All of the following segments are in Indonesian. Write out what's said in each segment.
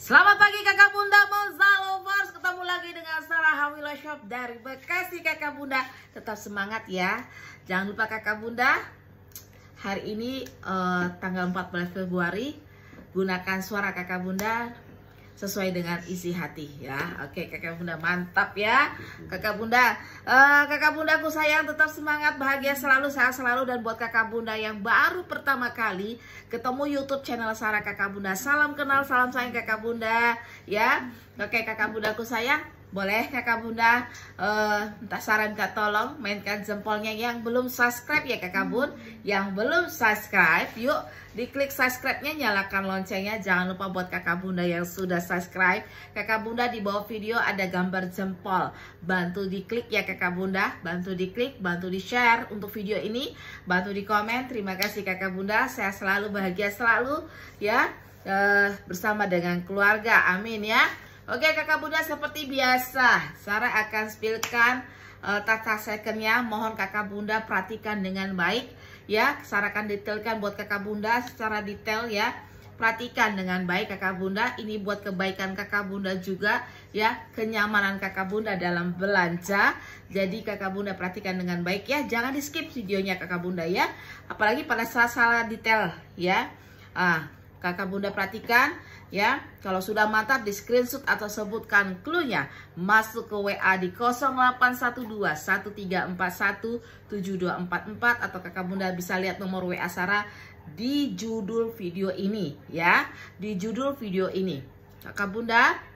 Selamat pagi kakak bunda. Moza Lovers. Ketemu lagi dengan Sarah Hawila Shop dari Bekasi kakak bunda. Tetap semangat ya. Jangan lupa kakak bunda Hari ini uh, tanggal 14 Februari Gunakan suara kakak bunda sesuai dengan isi hati ya. Oke kakak bunda mantap ya. Kakak bunda uh, kakak bundaku sayang tetap semangat bahagia selalu sehat selalu. Dan buat kakak bunda yang baru pertama kali ketemu YouTube channel Sarah kakak bunda salam kenal salam sayang kakak bunda ya. Oke kakak bundaku sayang boleh kakak bunda? Uh, minta saran minta tolong mainkan jempolnya yang belum subscribe ya kakak bun. Yang belum subscribe yuk diklik subscribe-nya nyalakan loncengnya. Jangan lupa buat kakak bunda yang sudah subscribe. Kakak bunda di bawah video ada gambar jempol. Bantu diklik ya kakak bunda. Bantu diklik bantu di share untuk video ini. Bantu di komen terima kasih kakak bunda. Saya selalu bahagia selalu ya. Uh, bersama dengan keluarga. Amin ya Oke kakak bunda seperti biasa Sarah akan spillkan uh, tata secondnya. Mohon kakak bunda perhatikan dengan baik Ya. Sarah akan detailkan buat kakak bunda secara detail ya. Perhatikan dengan baik kakak bunda. Ini buat kebaikan kakak bunda juga Ya. Kenyamanan kakak bunda dalam belanja. Jadi kakak bunda perhatikan dengan baik ya. Jangan di skip videonya kakak bunda ya. Apalagi pada salah-salah detail ya. Ah, Kakak bunda perhatikan ya kalau sudah mantap di screenshot atau sebutkan clue-nya. Masuk ke WA di 0812 1341 7244 atau kakak bunda bisa lihat nomor WA Sarah di judul video ini ya. Di judul video ini. Kakak bunda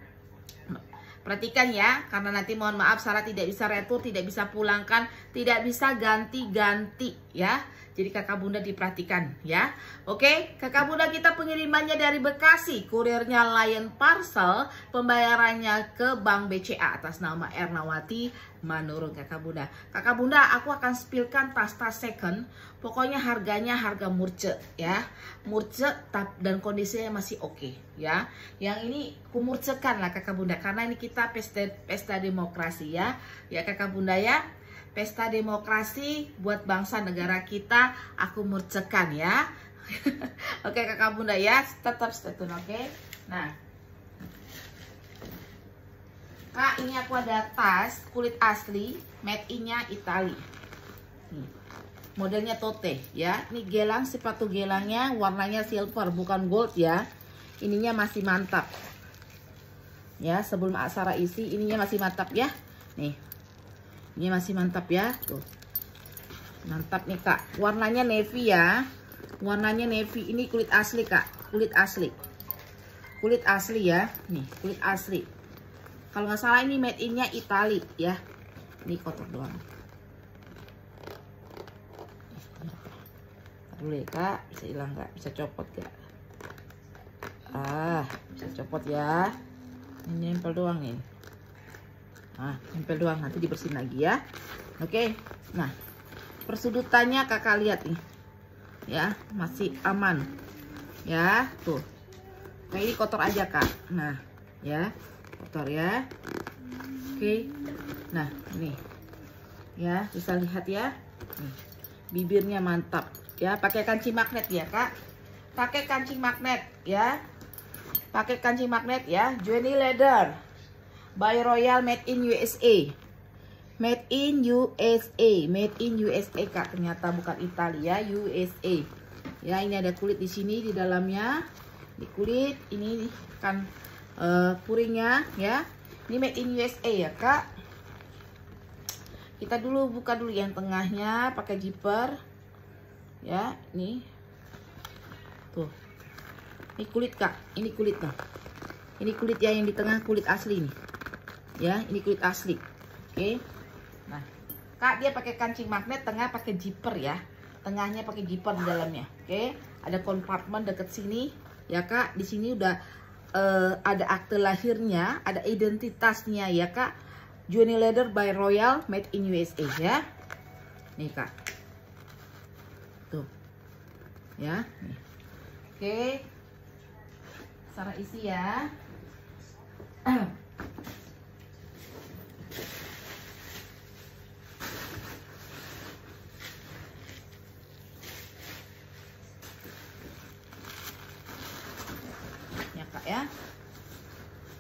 perhatikan ya karena nanti mohon maaf Sarah tidak bisa retur tidak bisa pulangkan tidak bisa ganti-ganti ya jadi kakak bunda diperhatikan ya. Oke, kakak bunda kita pengirimannya dari Bekasi, kurirnya Lion Parcel, pembayarannya ke Bank BCA atas nama Ernawati Manurung kakak bunda. Kakak bunda, aku akan spillkan tas-tas second. Pokoknya harganya harga murce ya. Murce dan kondisinya masih oke okay, ya. Yang ini kumurcekan lah kakak bunda karena ini kita pesta pesta demokrasi ya. Ya kakak bunda ya pesta demokrasi buat bangsa negara kita aku murcekan ya. Oke kakak bunda ya tetap stay tune oke? Nah. Kak ini aku ada tas kulit asli made in nya Itali modelnya tote ya. Ini gelang sepatu gelangnya warnanya silver bukan gold ya. Ininya masih mantap. Ya sebelum aksara isi ininya masih mantap ya. Nih ini masih mantap ya. Tuh. Mantap nih, Kak. Warnanya navy ya. Warnanya navy. Ini kulit asli, Kak. Kulit asli. Kulit asli ya. Nih, kulit asli. Kalau nggak salah ini made in-nya Itali ya. Ini kotor doang. Dulu ya, Kak. Bisa hilang nggak? Bisa copot nggak? Ah, bisa copot ya. Ini nempel doang nih. Nah, nempel doang nanti dibersihin lagi ya. Oke. Nah, persudutannya Kakak lihat nih. Ya, masih aman. Ya, tuh. Kayak ini kotor aja, Kak. Nah, ya. Kotor ya. Oke. Nah, ini. Ya, bisa lihat ya. Nih. Bibirnya mantap. Ya, pakai kancing magnet ya, Kak. Pakai kancing magnet ya. Pakai kancing magnet ya. Johnny Leather by Royal made in USA. Made in USA, made in USA Kak. Ternyata bukan Italia, USA. Ya, ini ada kulit di sini di dalamnya. Di kulit ini kan uh, puringnya ya. Ini made in USA ya, Kak. Kita dulu buka dulu yang tengahnya pakai zipper. Ya, ini. Tuh. Ini kulit, Kak. Ini kulit, Kak. Ini kulit ya yang di tengah kulit asli nih ya ini kulit asli. Oke. Nah kak dia pakai kancing magnet tengah pakai zipper ya. Tengahnya pakai zipper di dalamnya. Oke. Ada kompartemen deket sini. Ya kak di sini udah uh, ada akte lahirnya ada identitasnya ya kak. Johnny Leather by Royal made in USA ya. Nih kak. Tuh. Ya nih. oke. Cara isi ya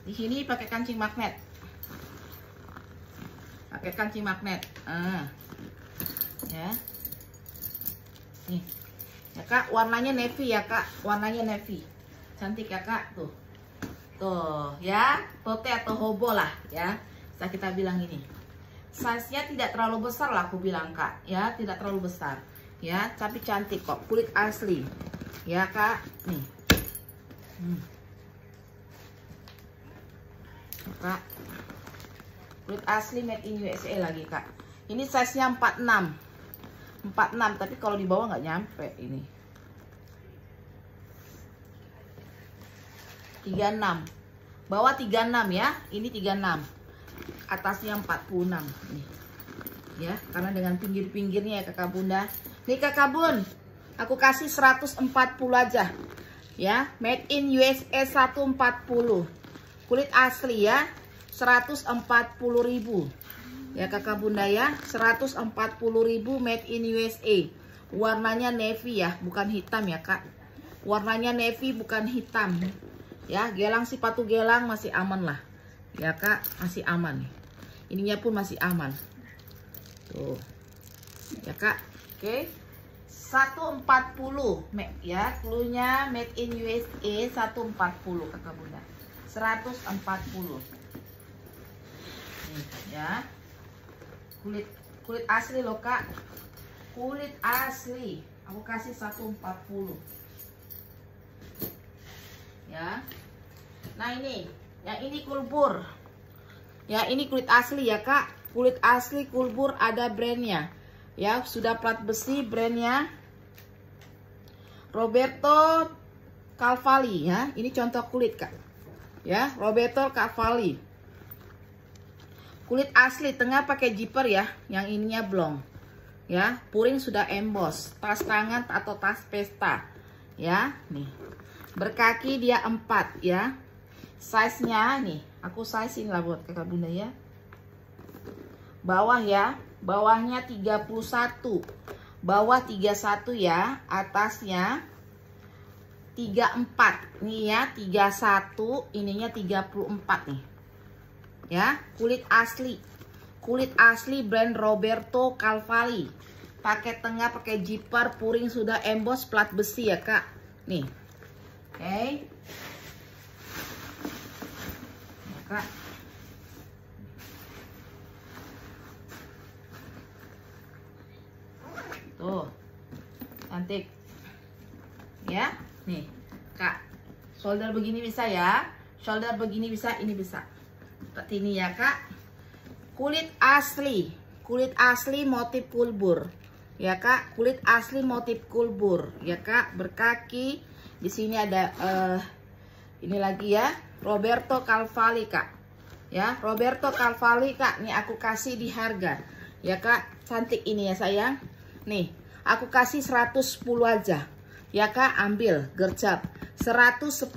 di sini pakai kancing magnet. Pakai kancing magnet. Ah. Ya. Nih. Ya kak warnanya navy ya kak. Warnanya navy. Cantik ya kak? Tuh. Tuh ya. Tote atau hobo lah ya. Bisa kita bilang ini. Size nya tidak terlalu besar lah aku bilang kak. Ya tidak terlalu besar. Ya tapi cantik kok. Kulit asli. Ya kak. Nih. Hmm. Kak. Kulit asli made in USA lagi kak. Ini size nya 46 46 tapi kalau di bawah nggak nyampe ini. 36 bawah 36 ya. Ini 36 atasnya 46 nih. Ya karena dengan pinggir-pinggirnya ya kakak bunda. Nih kakak bun. Aku kasih 140 aja. Ya made in USA 140 kulit asli ya 140.000 ya kakak bunda ya 140.000 made in USA warnanya navy ya bukan hitam ya kak. Warnanya navy bukan hitam. Ya gelang si patu gelang masih aman lah. Ya kak masih aman. Ininya pun masih aman. Tuh. Ya kak. Oke. okay. 140 ya. Cluenya made in USA 140 kakak bunda 140 Nih, ya. Kulit kulit asli loh kak. Kulit asli. Aku kasih 140 ya. Nah ini. Yang ini kulbur. Ya ini kulit asli ya kak. Kulit asli kulbur ada brandnya. Ya sudah plat besi brandnya. Roberto Calvali ya. Ini contoh kulit kak ya Roberto Cavalli. Kulit asli tengah pakai zipper ya yang ininya blong. Ya puring sudah emboss tas tangan atau tas pesta. Ya nih. Berkaki dia empat ya. Size nya nih. Aku size lah buat kakak bunda ya. Bawah ya. Bawahnya 31 bawah 31 ya. Atasnya 34 nih ya 31 ininya 34 nih. Ya kulit asli. Kulit asli brand Roberto Calvali pakai tengah pakai zipper puring sudah emboss plat besi ya kak. Nih. Oke. Okay. kak. Tuh. Cantik. Ya Nih, Kak. Shoulder begini bisa ya. Shoulder begini bisa, ini bisa. Seperti ini ya, Kak. Kulit asli. Kulit asli motif kulbur. Ya, Kak. Kulit asli motif kulbur. Ya, Kak. Berkaki. Di sini ada uh, ini lagi ya. Roberto Calvali, Kak. Ya, Roberto Calvali, Kak. Nih aku kasih di harga. Ya, Kak. Cantik ini ya, sayang. Nih, aku kasih 110 aja ya kak ambil gercap 110.000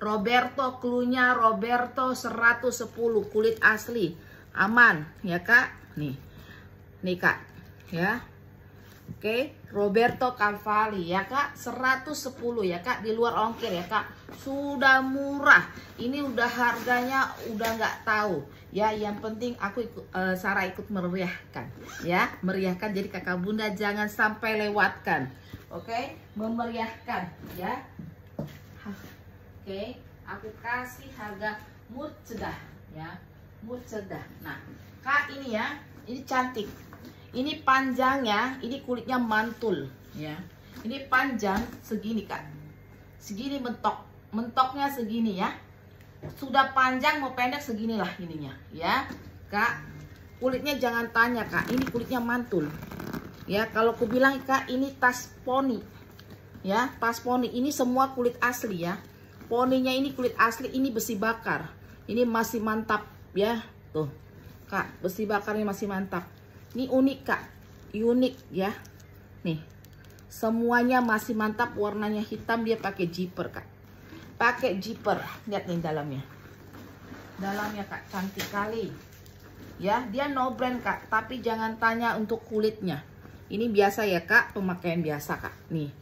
Roberto klunya Roberto 110 kulit asli. Aman ya kak? Nih. Nih kak. Ya. Oke, Roberto Cavalli. Ya kak? 110 ya kak? Di luar ongkir ya kak? Sudah murah. Ini udah harganya udah nggak tahu ya yang penting aku ikut uh, Sarah ikut meriahkan ya. Meriahkan jadi kakak bunda jangan sampai lewatkan oke? Okay? memeriahkan ya. Oke? Okay? aku kasih harga cedah ya. Cedah nah kak ini ya ini cantik. Ini panjangnya ini kulitnya mantul ya. Ini panjang segini kak. Segini mentok mentoknya segini ya sudah panjang mau pendek seginilah ininya ya. Kak kulitnya jangan tanya kak. Ini kulitnya mantul. Ya kalau aku bilang kak ini tas poni. Ya tas poni. Ini semua kulit asli ya. Poninya ini kulit asli ini besi bakar. Ini masih mantap ya. Tuh. Kak besi bakarnya masih mantap. Ini unik kak. Unik ya. Nih. Semuanya masih mantap warnanya hitam dia pakai zipper kak pakai zipper lihat nih dalamnya dalamnya kak cantik kali ya dia no brand kak tapi jangan tanya untuk kulitnya ini biasa ya kak, pemakaian biasa kak. Nih,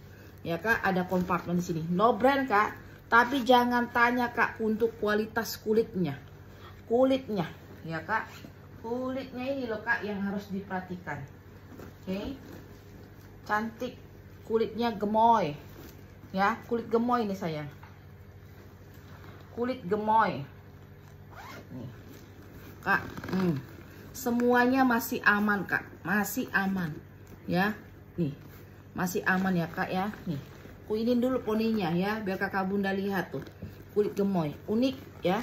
ya kak, ada kompartemen di sini. No brand kak, Tapi jangan tanya kak untuk kualitas kulitnya. Kulitnya, ya kak. Kulitnya ini loh kak yang harus diperhatikan. Oke. Okay. Cantik. Kulitnya gemoy. Ya, kulit gemoy ini sayang. Kulit gemoy. Nih. Kak, hmm. semuanya masih aman kak. Masih aman. Ya, nih. Masih aman ya kak ya. Nih Kuinin dulu poninya ya, biar kakak bunda lihat tuh. Kulit gemoy, unik ya.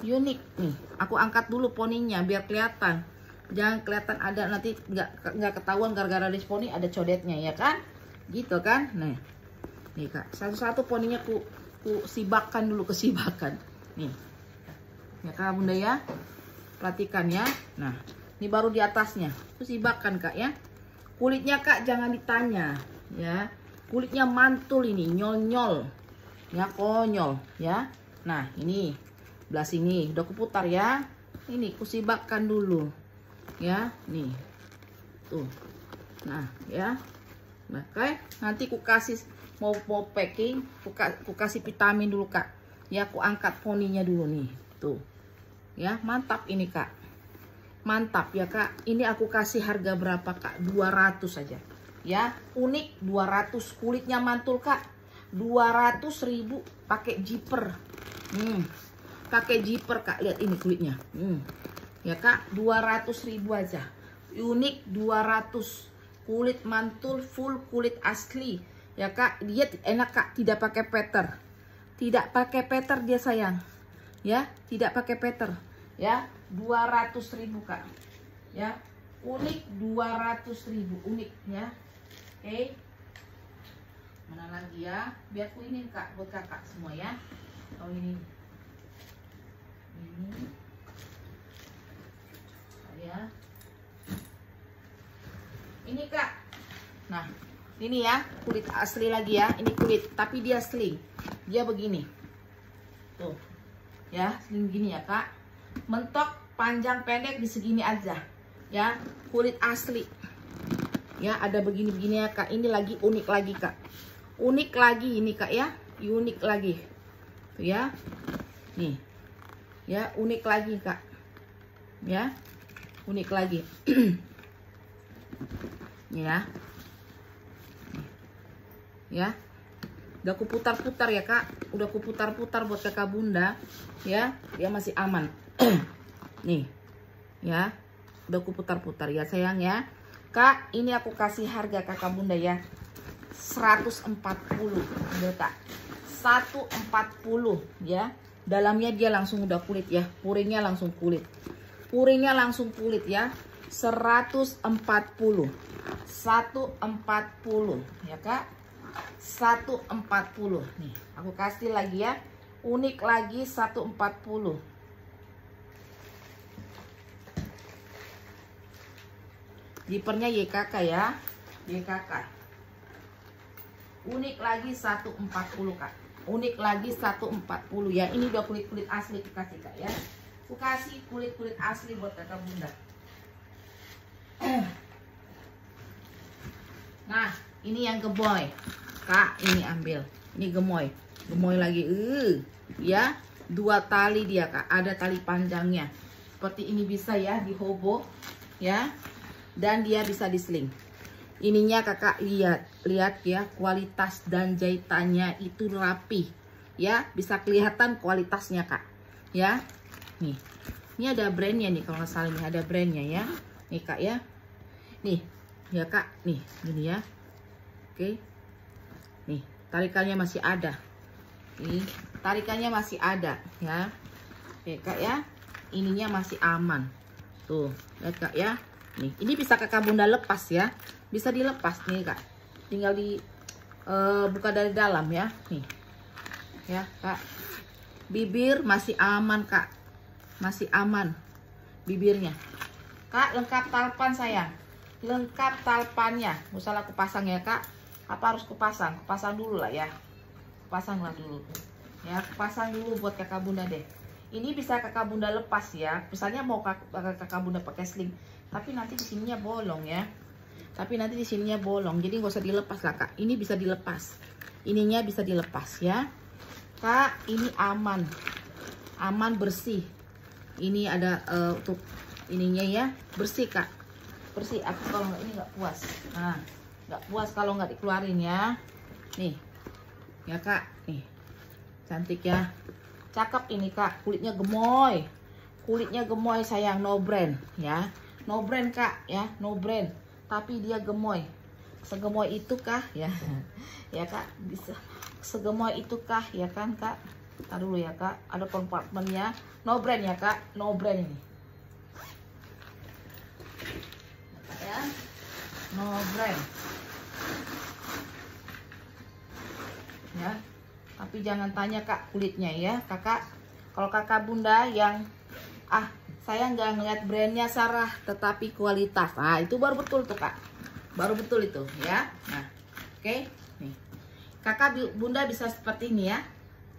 Unik nih. Aku angkat dulu poninya biar kelihatan. Jangan kelihatan ada nanti nggak nggak ketahuan gara-gara di poni ada codetnya ya kan? Gitu kan? Nah. Nih Kak, satu-satu poninya ku ku sibakan dulu kesibakan. Nih. Ya Kak Bunda ya. Perhatikan ya. Nah, ini baru di atasnya. Ku sibakan Kak ya. Kulitnya Kak jangan ditanya ya kulitnya mantul ini nyol-nyol ya konyol ya nah ini belah sini udah kuputar ya ini kusibakkan dulu ya nih tuh nah ya nah kayak nanti ku kasih mau mau packing ku, ku kasih vitamin dulu kak. Ya aku angkat poninya dulu nih tuh. Ya mantap ini kak. Mantap ya kak. Ini aku kasih harga berapa kak? 200 saja ya unik 200 kulitnya mantul kak. 200 ribu pakai zipper hmm. pakai zipper kak. Lihat ini kulitnya. Hmm. ya kak 200 ribu aja. Unik 200 kulit mantul full kulit asli ya kak dia enak kak tidak pakai peter tidak pakai peter dia sayang ya tidak pakai peter ya 200 ribu kak ya unik 200 ribu unik ya Oke. Okay. Mana lagi ya? Biar ku ini kak buat kakak semua ya. Oh ini. Ini. Ya. Ini kak. Nah, ini ya kulit asli lagi ya. Ini kulit, tapi dia sling. Dia begini. Tuh. Ya, sling gini ya kak. Mentok panjang pendek di segini aja. Ya, kulit asli ya ada begini-begini ya kak ini lagi unik lagi kak unik lagi ini kak ya unik lagi tuh ya nih ya unik lagi kak ya unik lagi ya ya udah aku putar-putar ya kak udah aku putar-putar buat kakak bunda ya dia masih aman nih ya udah aku putar-putar ya sayang ya Kak, ini aku kasih harga kakak bunda ya. 140. Udah kak. 140 ya. Dalamnya dia langsung udah kulit ya. Puringnya langsung kulit. Puringnya langsung kulit ya. 140. 140 ya kak. 140 nih. Aku kasih lagi ya. Unik lagi 140. Jipernya YKK ya. YKK. Unik lagi 140 Kak. Unik lagi 140 ya. Ini udah kulit-kulit asli kasih Kak ya. Aku kasih kulit-kulit asli buat Kakak Bunda. Nah, ini yang gemoy. Kak, ini ambil. Ini gemoy. Gemoy lagi. Uh, ya. Dua tali dia, Kak. Ada tali panjangnya. Seperti ini bisa ya di hobo. Ya dan dia bisa disling ininya kakak lihat lihat ya kualitas dan jahitannya itu rapi ya bisa kelihatan kualitasnya kak ya nih ini ada brandnya nih kalau nggak salah nih ada brandnya ya nih kak ya nih ya kak nih gini ya oke nih tarikannya masih ada nih tarikannya masih ada ya oke kak ya ininya masih aman tuh lihat kak ya Nih, ini bisa kakak bunda lepas ya. Bisa dilepas nih kak. Tinggal di uh, buka dari dalam ya. Nih, ya kak. Bibir masih aman kak. Masih aman bibirnya. Kak, lengkap talpan sayang. Lengkap talpannya. Misalnya aku pasang ya kak. Apa harus kupasang? Kupasang dulu lah ya. Pasang lah dulu. Ya, pasang dulu buat kakak bunda deh. Ini bisa kakak bunda lepas ya. Misalnya mau kakak, kakak bunda pakai sling, tapi nanti di sininya bolong ya. Tapi nanti di sininya bolong. Jadi nggak usah dilepas lah kak. Ini bisa dilepas. Ininya bisa dilepas ya. kak ini aman aman bersih ini ada uh, untuk ininya ya bersih kak bersih aku kalau ini nggak puas nah nggak puas kalau nggak dikeluarin ya. Nih. Ya kak. Nih. Cantik ya. Cakep ini kak. Kulitnya gemoy. Kulitnya gemoy sayang. No brand ya. No brand kak ya. No brand. Tapi dia gemoy. Segemoy itu kah ya. Ya kak. Bisa. Segemoy itu kah ya kan kak? Taruh dulu ya kak. Ada kompartmennya no brand ya kak. No brand ini. Ya. No brand ya tapi jangan tanya kak kulitnya ya. Kakak kalau kakak bunda yang ah saya nggak ngeliat brandnya Sarah tetapi kualitas. Nah itu baru betul tuh kak. Baru betul itu ya. Nah oke. Okay. nih. Kakak bunda bisa seperti ini ya.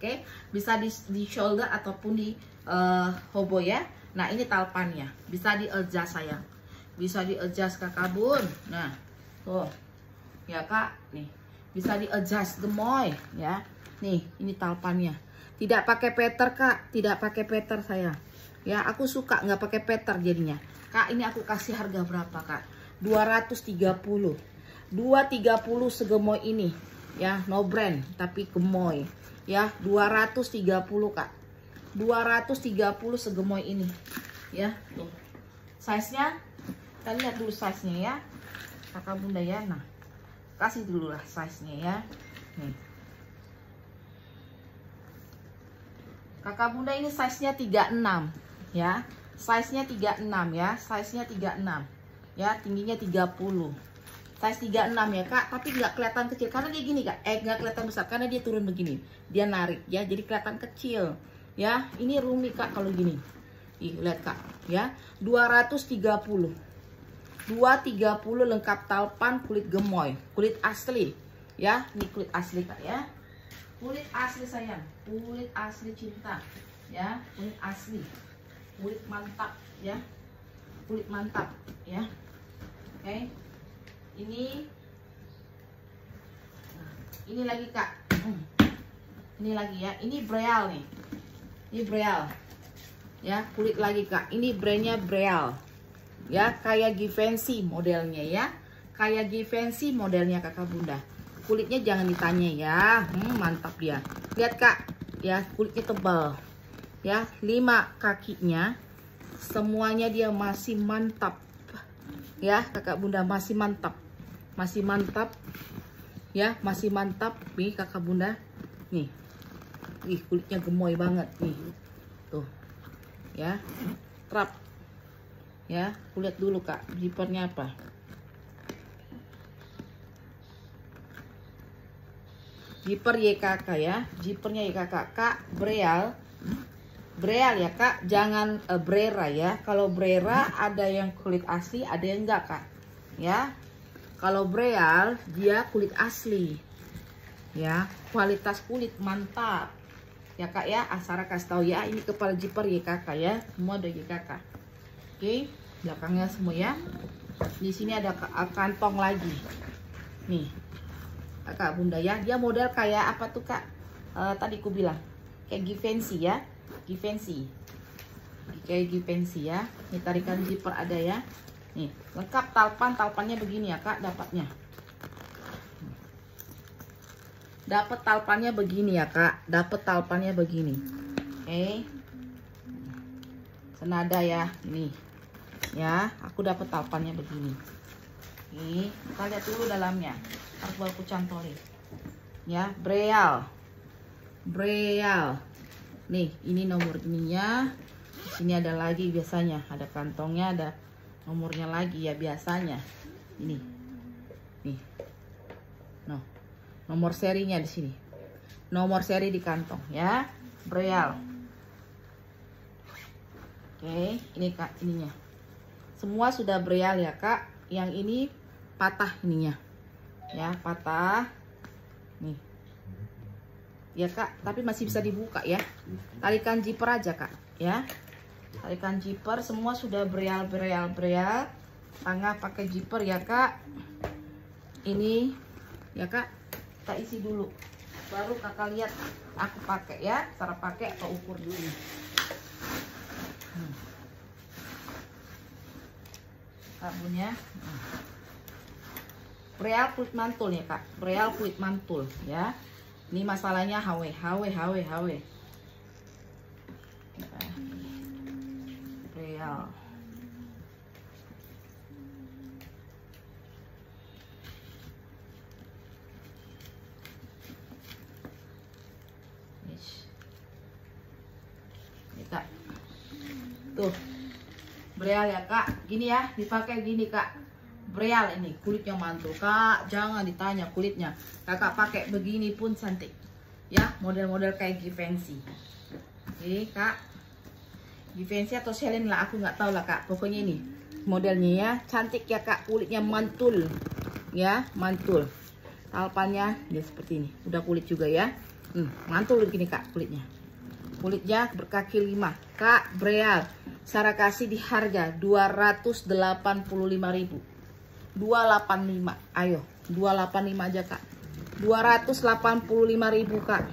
Oke. Okay. bisa di, di shoulder ataupun di uh, hobo ya. Nah ini talpannya. Bisa di adjust sayang. Bisa di adjust kakak bun nah tuh. Ya kak. Nih. Bisa di adjust gemoy ya nih ini talpannya. Tidak pakai peter kak. Tidak pakai peter saya. Ya aku suka nggak pakai peter jadinya. Kak ini aku kasih harga berapa kak? 230 230 segemoy ini. Ya no brand tapi gemoy. Ya 230 kak. 230 segemoy ini. Ya tuh. Size nya kita lihat dulu size nya ya. Kakak bunda ya nah kasih dulu lah size nya ya. Nih kakak bunda ini size nya 36 ya. Size nya 36 ya. Size nya 36 ya. Tingginya 30 size 36 ya kak. Tapi nggak kelihatan kecil. Karena dia gini kak. Eh nggak kelihatan besar. Karena dia turun begini. Dia narik ya. Jadi kelihatan kecil ya. Ini rumi kak kalau gini. Ih lihat kak ya. 230 230 lengkap talpan kulit gemoy. Kulit asli ya. Ini kulit asli kak ya kulit asli sayang. Kulit asli cinta ya. Kulit asli. Kulit mantap ya. Kulit mantap ya. Oke. Okay. ini. Nah, ini lagi kak. Hmm. ini lagi ya. Ini Breal nih. Ini Breal ya. Kulit lagi kak. Ini brandnya Breal ya. Kayak Givenchy modelnya ya. Kayak Givenchy modelnya kakak bunda kulitnya jangan ditanya ya. Hmm, mantap dia. Lihat kak. Ya kulitnya tebal. Ya lima kakinya semuanya dia masih mantap. Ya kakak bunda masih mantap. Masih mantap. Ya masih mantap. Nih kakak bunda. Nih. Ih kulitnya gemoy banget nih. Tuh. Ya. Trap. Ya kulihat dulu kak. Zippernya apa zipper YKK ya zippernya YKK kak breal Breal ya kak, jangan uh, brera ya. Kalau brera ada yang kulit asli, ada yang enggak kak. Ya, kalau breal dia kulit asli. Ya, kualitas kulit mantap. Ya kak ya, Asara kasih tahu ya. Ini kepala zipper ya kakak ya, semua ada kakak. Oke, belakangnya semua ya. Di sini ada kantong lagi. Nih, kakak bunda ya. Dia model kayak apa tuh kak? Uh, tadi ku bilang. Kayak Givenchy ya. Givenchy kayak Givenchy ya. Ini tarikan zipper ada ya. Nih lengkap talpan. Talpannya begini ya kak dapatnya. Dapat talpannya begini ya kak. Dapat talpannya begini. Oke. Okay. senada ya ini ya aku dapat talpannya begini. Ini kita lihat dulu dalamnya harus aku cantolin ya breal. Breal. Nih ini nomor ininya. Sini ada lagi biasanya. Ada kantongnya ada nomornya lagi ya biasanya. Ini. Nih. No. Nomor serinya di sini. Nomor seri di kantong ya. Breal. Oke ini kak ininya. Semua sudah Breal ya kak. Yang ini patah ininya ya patah. Nih. Ya kak tapi masih bisa dibuka ya. Tarikan zipper aja kak. Ya. Tarikan zipper semua sudah bereal bereal. Bereal tengah pakai zipper ya kak. Ini ya kak kita isi dulu. Baru kakak lihat. Aku pakai ya cara pakai atau ukur dulu. Hmm. hmm. Real kulit mantul ya kak. Real kulit mantul ya. Ini masalahnya HW HW HW HW Real. Tuh. Breal ya kak. Gini ya dipakai gini kak breal ini kulitnya mantul. Kak jangan ditanya kulitnya. Kakak pakai begini pun cantik. Ya model-model kayak Givenchy oke kak. Givenchy atau Celine lah aku nggak tahu lah kak. Pokoknya ini modelnya ya. Cantik ya kak. Kulitnya mantul. Ya mantul. Talpannya ya seperti ini. Udah kulit juga ya. Hmm, mantul begini kak kulitnya. Kulitnya berkaki 5 Kak Breal Sarah kasih di harga 285.000 285 ayo 285 aja Kak. 285.000 Kak.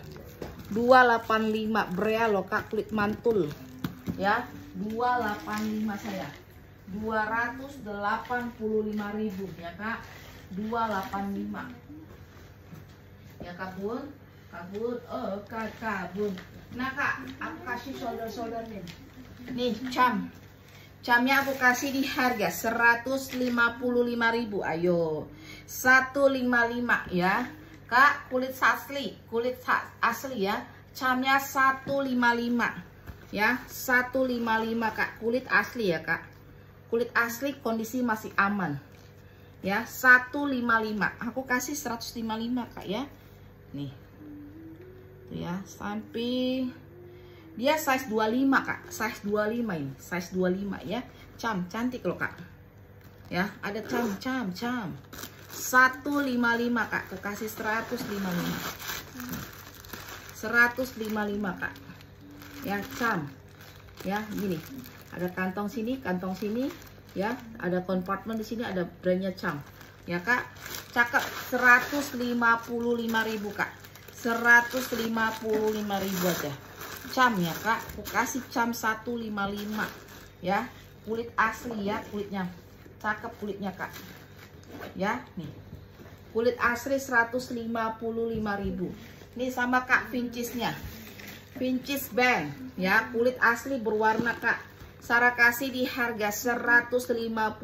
285 Breal loh Kak kulit mantul. Ya 285 saya. 285.000 ya Kak 285 ya Kak. Bun Kak Bun oh Kak Kak Bun Nah kak, aku kasih solder-solder nih. Nih, cam. Camnya aku kasih di harga 155.000. Ayo. 155 ya. Kak, kulit asli, kulit asli ya. Camnya 155. Ya, 155 Kak. Kulit asli ya, Kak. Kulit asli kondisi masih aman. Ya, 155. Aku kasih 155 Kak ya. Nih ya samping dia size 25 kak. Size 25 ini. Size 25 ya. Cam cantik loh kak. Ya ada cam cam cam. 155 kak. Kekasih 155 155 kak. Ya cam. Ya gini. Ada kantong sini kantong sini. Ya ada kompartemen di sini ada brandnya cam. Ya kak. Cakep. 155.000 kak. 155.000 aja cam ya kak. Aku kasih cam 155 ya. Kulit asli ya kulitnya. Cakep kulitnya kak. Ya nih. Kulit asli 155.000 ini sama kak pincisnya pincis band ya. Kulit asli berwarna kak. Sarah kasih di harga 155.000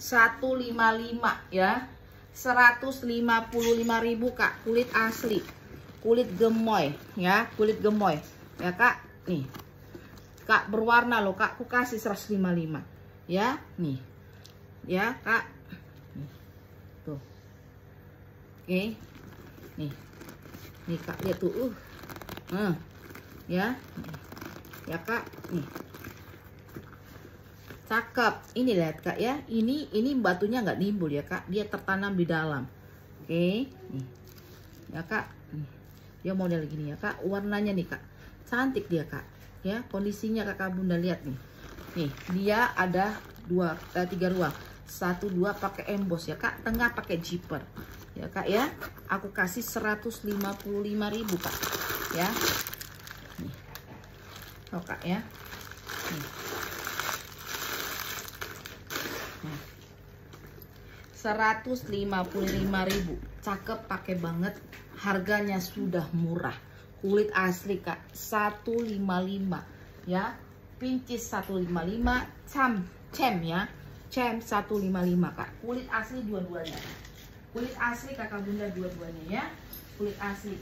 155 ya. 155.000 kak kulit asli kulit gemoy ya kulit gemoy ya kak nih kak berwarna loh kak aku kasih 155 ya nih ya kak nih. tuh oke nih nih kak lihat tuh uh uh ya ya kak nih Cakep. Ini lihat Kak ya. Ini ini batunya nggak nimbul ya Kak. Dia tertanam di dalam. Oke. Nih. Ya Kak. Dia model gini ya Kak. Warnanya nih Kak. Cantik dia Kak. Ya, kondisinya Kakak Bunda lihat nih. Nih, dia ada dua eh, tiga ruang. Satu dua pakai emboss ya Kak. Tengah pakai zipper. Ya Kak ya. Aku kasih 155.000 Kak. Ya. Nih. Oh Kak ya. Nih. 155.000 cakep pakai banget harganya sudah murah. Kulit asli kak 155 ya. Pincis 155 cam cem ya. Cem 155 kak. Kulit asli dua-duanya. Kulit asli kakak bunda dua-duanya ya. Kulit asli.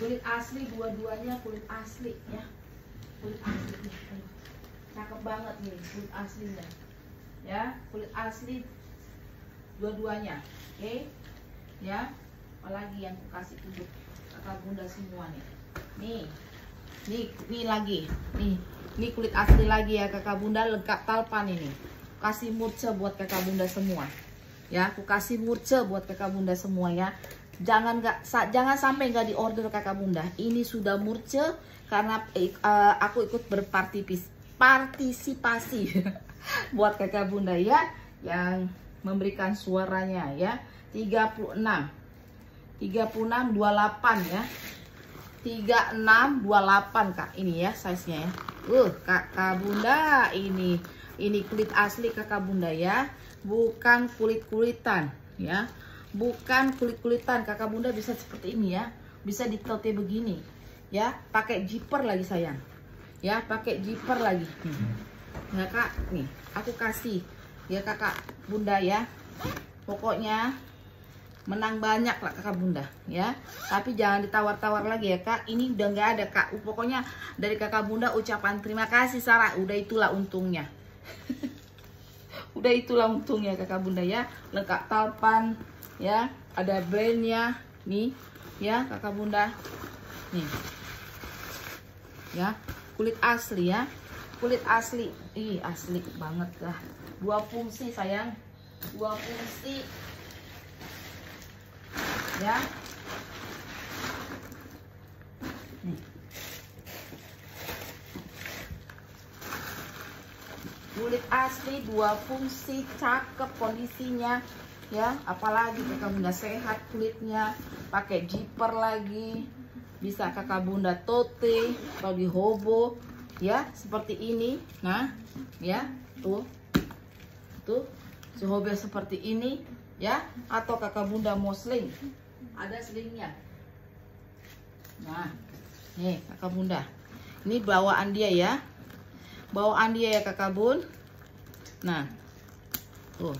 Kulit asli dua-duanya kulit asli ya. Kulit asli. Cakep banget nih kulit aslinya. Ya kulit asli dua-duanya. Oke? okay? Ya apalagi yang kasih untuk kakak bunda semua nih. Nih nih nih lagi. Nih ini kulit asli lagi ya kakak bunda lengkap talpan ini. Kasih murce buat kakak bunda semua. Ya aku kasih murce buat kakak bunda semua ya. Jangan nggak jangan sampai nggak di order kakak bunda. Ini sudah murce karena uh, aku ikut berpartisipasi buat kakak bunda ya yang memberikan suaranya ya 36 3628 ya. 3628 kak. Ini ya size nya ya. Uh kakak bunda ini ini kulit asli kakak bunda ya. Bukan kulit kulitan ya. Bukan kulit kulitan kakak bunda bisa seperti ini ya. Bisa ditote begini ya. Pakai zipper lagi sayang. Ya pakai zipper lagi. Nih ya kak nih aku kasih ya kakak bunda ya. Pokoknya menang banyak lah kakak bunda ya. Tapi jangan ditawar-tawar lagi ya kak. Ini udah nggak ada kak. Pokoknya dari kakak bunda ucapan terima kasih Sarah. Udah itulah untungnya. Udah itulah untungnya kakak bunda ya. Lengkap talpan ya. Ada brandnya nih ya kakak bunda. Nih. Ya kulit asli ya. Kulit asli. Ih asli banget lah. Dua fungsi sayang. Dua fungsi ya. Kulit asli dua fungsi cakep kondisinya ya. Apalagi kakak bunda sehat kulitnya. Pakai zipper lagi. Bisa kakak bunda tote bagi hobo ya. Seperti ini. Nah ya. Tuh. Tuh. Si seperti ini ya atau kakak bunda mau sling ada selingnya. Nah nih kakak bunda. Ini bawaan dia ya. Bawaan dia ya kakak bun. Nah tuh.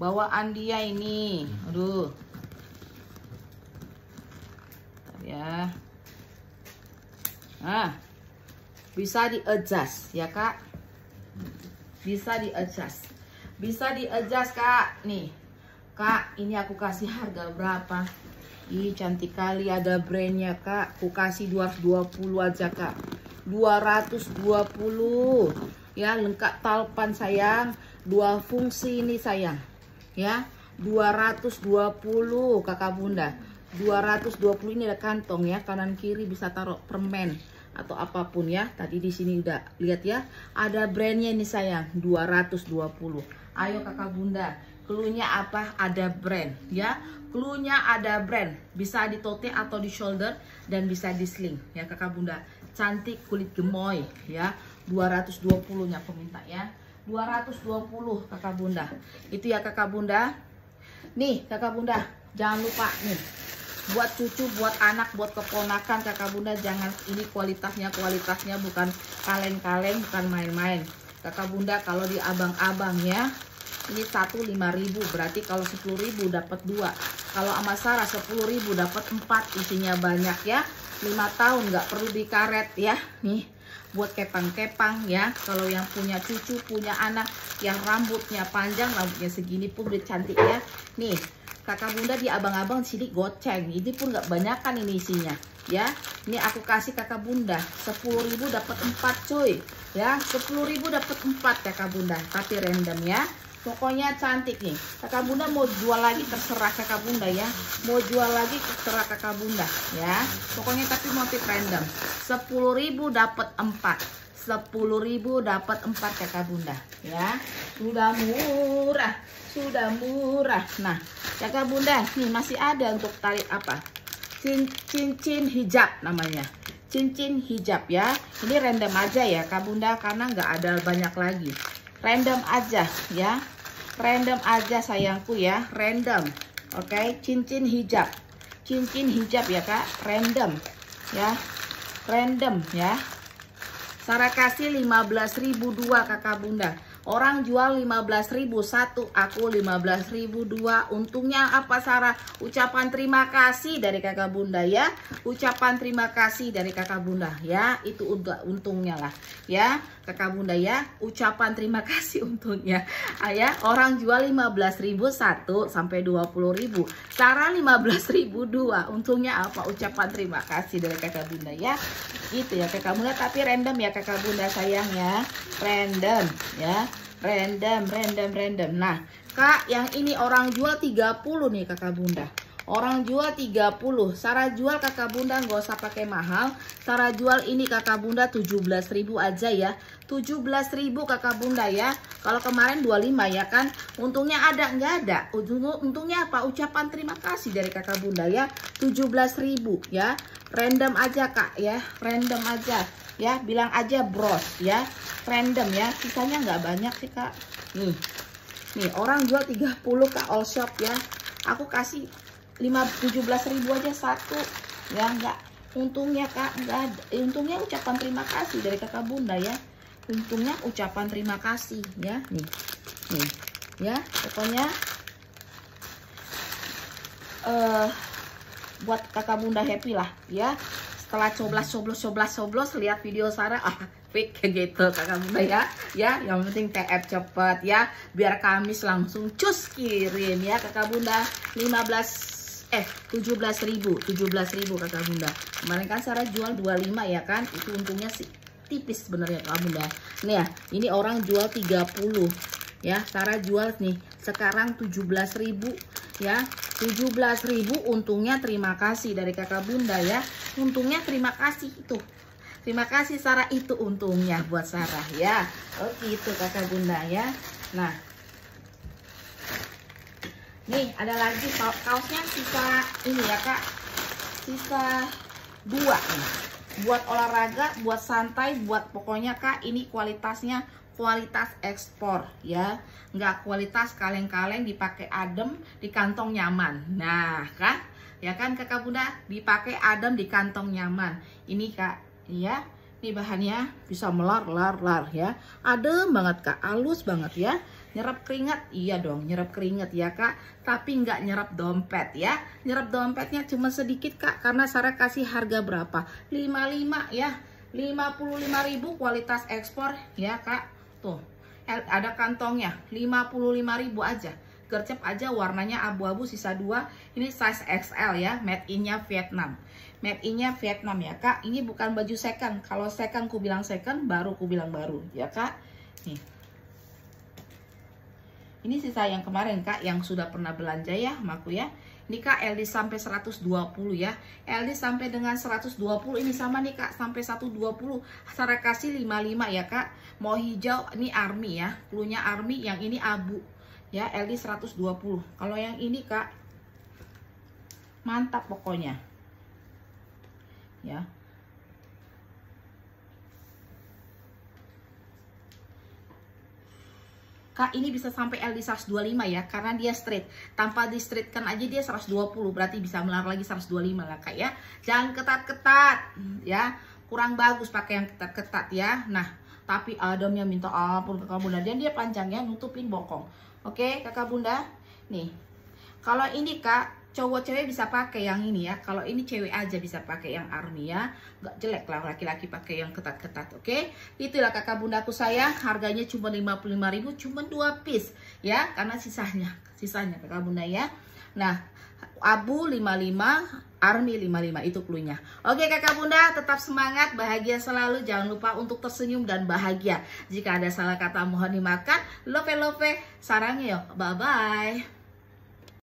Bawaan dia ini aduh. Ya. Nah bisa di adjust ya kak. Bisa di adjust bisa di adjust kak nih Kak, ini aku kasih harga berapa? Ih, cantik kali ada brandnya, Kak. Aku kasih 220 aja, Kak. 220. Ya, lengkap talpan, sayang. Dua fungsi ini, sayang. Ya, 220, Kakak Bunda. 220 ini ada kantong ya, kanan kiri bisa taruh permen atau apa pun ya. Tadi di sini udah lihat ya, ada brandnya ini sayang, 220. Ayo Kakak Bunda, Cluenya apa? Ada brand ya. Cluenya ada brand. Bisa di tote atau di shoulder dan bisa di sling ya Kakak Bunda. Cantik kulit gemoy ya. 220-nya peminta ya. 220 Kakak Bunda. Itu ya Kakak Bunda. Nih Kakak Bunda, jangan lupa nih buat cucu, buat anak, buat keponakan kakak bunda jangan ini kualitasnya kualitasnya bukan kaleng-kaleng, bukan main-main. Kakak bunda kalau di abang-abang ya ini satu lima ribu berarti kalau sepuluh ribu dapat dua. Kalau sama Sarah sepuluh ribu dapat empat isinya banyak ya. Lima tahun nggak perlu dikaret ya nih buat kepang-kepang ya. Kalau yang punya cucu punya anak yang rambutnya panjang rambutnya segini pun udah cantik ya. Nih kakak bunda di abang-abang sini goceng ini pun nggak banyak kan ini isinya ya ini aku kasih kakak bunda 10.000 dapat 4 cuy ya 10.000 dapat 4 kakak bunda tapi random ya Pokoknya cantik nih. Kakak bunda mau jual lagi terserah kakak bunda ya. Mau jual lagi terserah kakak bunda ya. Pokoknya tapi motif random. 10.000 dapat 4. 10.000 dapat 4 kakak bunda ya. Sudah murah. Sudah murah. Nah, kakak bunda nih masih ada untuk tali apa? Cincin hijab namanya cincin hijab ya ini random aja ya kak bunda karena nggak ada banyak lagi random aja ya random aja sayangku ya random oke okay? cincin hijab cincin hijab ya kak random ya random ya Sarah kasih 15.000 dua kakak bunda Orang jual 15.000 satu, aku 15.000 dua. Untungnya apa Sarah? Ucapan terima kasih dari kakak bunda ya. Ucapan terima kasih dari kakak bunda ya. Itu untungnya lah ya. Kakak bunda ya. Ucapan terima kasih untungnya. Ah, ya, orang jual 15.000 satu sampai 20.000. Sarah 15.000 dua. Untungnya apa? Ucapan terima kasih dari kakak bunda ya. Gitu ya kakak bunda tapi random ya kakak bunda sayang ya. Random ya random random random. Nah kak yang ini orang jual 30 nih kakak bunda. Orang jual 30 Sarah jual kakak bunda nggak usah pakai mahal. Sarah jual ini kakak bunda 17.000 aja ya. 17.000 kakak bunda ya. Kalau kemarin 25 ya kan. Untungnya ada nggak ada. Untungnya apa? Ucapan terima kasih dari kakak bunda ya. 17.000 ya. Random aja kak ya. Random aja ya Bilang aja bros ya. Random ya. Sisanya nggak banyak sih kak. Nih. Nih orang jual 30 kak all shop ya. Aku kasih lima tujuh belas ribu aja satu. Ya enggak untungnya kak enggak ada. Eh, untungnya ucapan terima kasih dari kakak bunda ya. Untungnya ucapan terima kasih ya. Nih. Nih. Ya pokoknya uh, buat kakak bunda happy lah ya setelah coblos coblos coblos coblos lihat video Sarah. Ah fix gitu kakak bunda ya. Ya yang penting TF cepet ya. Biar Kamis langsung cus kirim ya kakak bunda 15 eh 17.000 17.000 kata bunda kemarin kan Sarah jual 25 ya kan? Itu untungnya sih tipis sebenarnya kak bunda nih ya ini orang jual 30 ya Sarah jual nih. Sekarang 17.000 ya. 17.000 untungnya terima kasih dari kakak bunda ya. Untungnya terima kasih itu. Terima kasih Sarah itu untungnya buat Sarah ya. Oh gitu kakak bunda ya. Nah. Nih ada lagi kaosnya sisa ini ya kak. Sisa dua nih. Buat olahraga buat santai buat pokoknya kak ini kualitasnya kualitas ekspor ya nggak kualitas kaleng-kaleng dipakai adem di kantong nyaman nah kak ya kan kakak bunda dipakai adem di kantong nyaman ini kak ya ini bahannya bisa melar lar lar ya adem banget kak halus banget ya Nyerap keringat? Iya dong, nyerap keringat ya kak. Tapi nggak nyerap dompet ya. Nyerap dompetnya cuma sedikit kak. Karena Sarah kasih harga berapa? 55 ya. 55.000 kualitas ekspor ya kak. Tuh, ada kantongnya. 55.000 aja. Gercep aja warnanya abu-abu sisa dua. Ini size XL ya. Made in-nya Vietnam. Made in-nya Vietnam ya kak. Ini bukan baju second. Kalau second ku bilang second, baru ku bilang baru ya kak. Nih ini sisa yang kemarin kak yang sudah pernah belanja ya maku ya ini kak LD sampai 120 ya LD sampai dengan 120 ini sama nih kak sampai 120 Sarah kasih 55 ya kak mau hijau ini army ya klunya army yang ini abu ya LD 120 kalau yang ini kak mantap pokoknya ya Kak ini bisa sampai LD 125 ya karena dia straight. Tanpa di straight kan aja dia 120 berarti bisa melar lagi 125 lah Kak ya. Jangan ketat-ketat ya. Kurang bagus pakai yang ketat-ketat ya. Nah, tapi Adamnya minta ampun kakak bunda dan dia panjangnya nutupin bokong. Oke, kakak bunda. Nih. Kalau ini Kak cowok cewek bisa pakai yang ini ya kalau ini cewek aja bisa pakai yang army ya nggak jelek lah laki-laki pakai yang ketat-ketat oke okay? itulah kakak bundaku saya harganya cuma 55.000 cuma dua piece ya karena sisanya sisanya kakak bunda ya nah abu 55 army 55 itu cluenya oke kakak bunda tetap semangat bahagia selalu. Jangan lupa untuk tersenyum dan bahagia. Jika ada salah kata mohon dimakan lope lope sarangnya bye bye